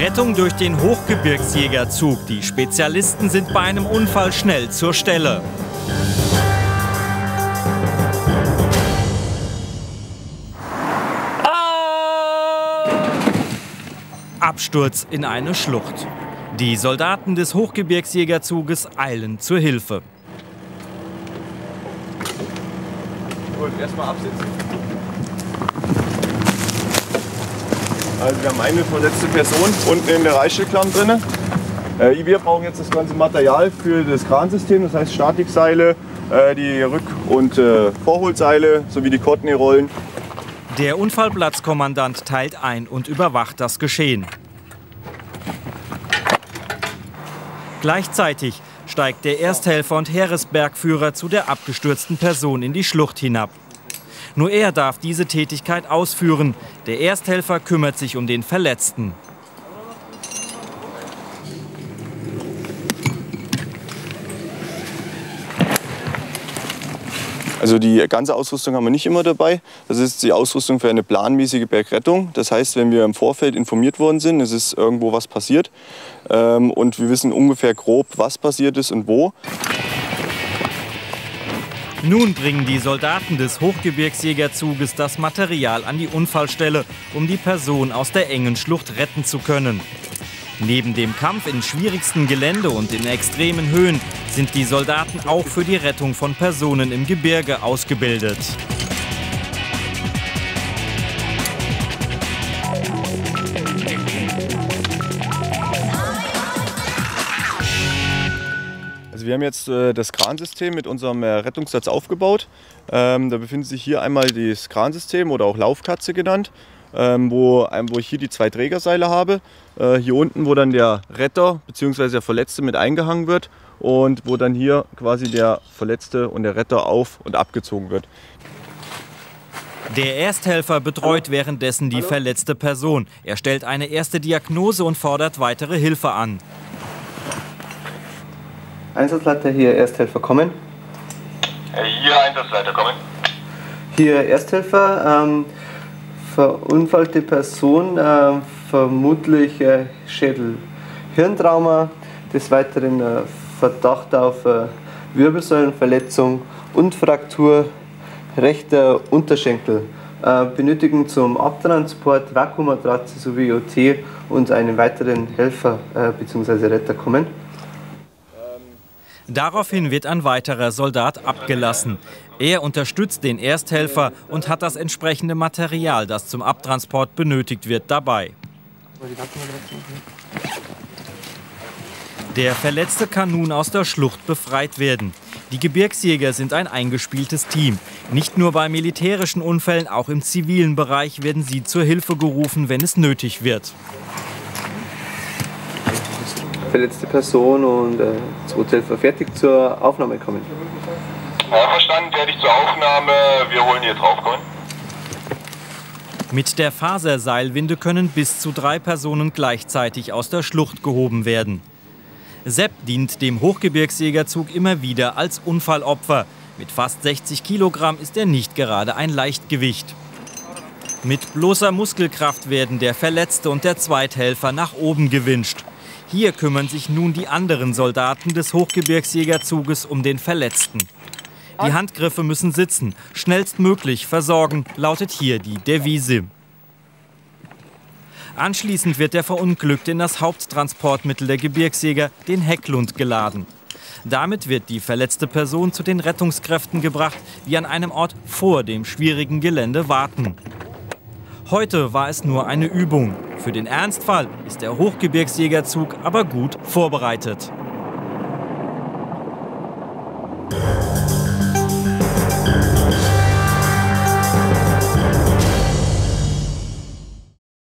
Rettung durch den Hochgebirgsjägerzug. Die Spezialisten sind bei einem Unfall schnell zur Stelle. Absturz in eine Schlucht. Die Soldaten des Hochgebirgsjägerzuges eilen zur Hilfe. Gut, erstmal absitzen. Also wir haben eine verletzte Person unten in der Reichselklamm drin. Äh, wir brauchen jetzt das ganze Material für das Kransystem, das heißt Statikseile, äh, die Rück- und äh, Vorholseile sowie die Courtney-Rollen. Der Unfallplatzkommandant teilt ein und überwacht das Geschehen. Gleichzeitig steigt der Ersthelfer und Heeresbergführer zu der abgestürzten Person in die Schlucht hinab. Nur er darf diese Tätigkeit ausführen. Der Ersthelfer kümmert sich um den Verletzten. Also die ganze Ausrüstung haben wir nicht immer dabei. Das ist die Ausrüstung für eine planmäßige Bergrettung. Das heißt, wenn wir im Vorfeld informiert worden sind, es ist irgendwo was passiert ähm, und wir wissen ungefähr grob, was passiert ist und wo. Nun bringen die Soldaten des Hochgebirgsjägerzuges das Material an die Unfallstelle, um die Person aus der engen Schlucht retten zu können. Neben dem Kampf in schwierigsten Gelände und in extremen Höhen sind die Soldaten auch für die Rettung von Personen im Gebirge ausgebildet. Also wir haben jetzt äh, das Kransystem mit unserem äh, Rettungssatz aufgebaut. Ähm, da befindet sich hier einmal das Kransystem oder auch Laufkatze genannt ähm, wo, wo ich hier die zwei Trägerseile habe. Äh, hier unten, wo dann der Retter bzw. der Verletzte mit eingehangen wird und wo dann hier quasi der Verletzte und der Retter auf- und abgezogen wird. Der Ersthelfer betreut währenddessen die verletzte Person. Er stellt eine erste Diagnose und fordert weitere Hilfe an. Einsatzleiter hier Ersthelfer kommen. Hier Einsatzleiter kommen. Hier Ersthelfer. Ähm, verunfallte Person, äh, vermutlich äh, Schädel-Hirntrauma, des Weiteren äh, Verdacht auf äh, Wirbelsäulenverletzung und Fraktur rechter Unterschenkel. Äh, benötigen zum Abtransport Vakuummatratze sowie OT und einen weiteren Helfer äh, bzw. Retter kommen. Daraufhin wird ein weiterer Soldat abgelassen. Er unterstützt den Ersthelfer und hat das entsprechende Material, das zum Abtransport benötigt wird, dabei. Der Verletzte kann nun aus der Schlucht befreit werden. Die Gebirgsjäger sind ein eingespieltes Team. Nicht nur bei militärischen Unfällen, auch im zivilen Bereich werden sie zur Hilfe gerufen, wenn es nötig wird verletzte Person und äh, Zweithelfer fertig zur Aufnahme kommen. Ja, verstanden, fertig zur Aufnahme. Wir holen hier drauf, kommen. Mit der Faserseilwinde können bis zu drei Personen gleichzeitig aus der Schlucht gehoben werden. Sepp dient dem Hochgebirgsjägerzug immer wieder als Unfallopfer. Mit fast 60 Kilogramm ist er nicht gerade ein Leichtgewicht. Mit bloßer Muskelkraft werden der Verletzte und der Zweithelfer nach oben gewünscht. Hier kümmern sich nun die anderen Soldaten des Hochgebirgsjägerzuges um den Verletzten. Die Handgriffe müssen sitzen, schnellstmöglich versorgen, lautet hier die Devise. Anschließend wird der Verunglückte in das Haupttransportmittel der Gebirgsjäger, den Hecklund, geladen. Damit wird die verletzte Person zu den Rettungskräften gebracht, die an einem Ort vor dem schwierigen Gelände warten. Heute war es nur eine Übung. Für den Ernstfall ist der Hochgebirgsjägerzug aber gut vorbereitet.